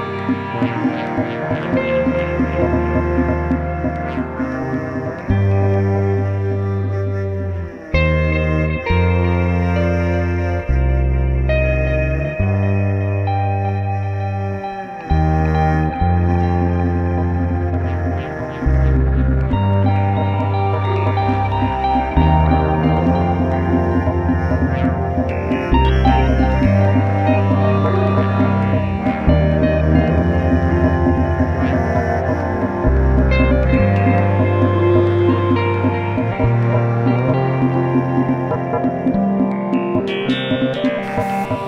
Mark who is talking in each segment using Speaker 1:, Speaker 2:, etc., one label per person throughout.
Speaker 1: Thank you. Música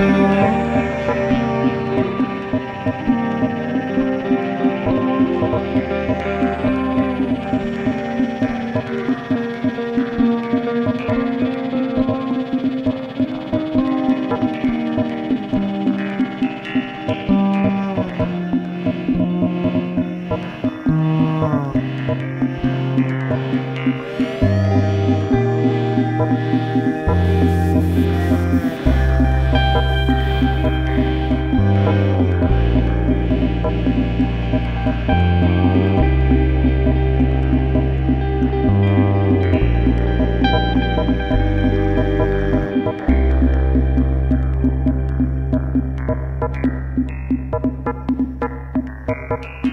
Speaker 1: Thank you. thank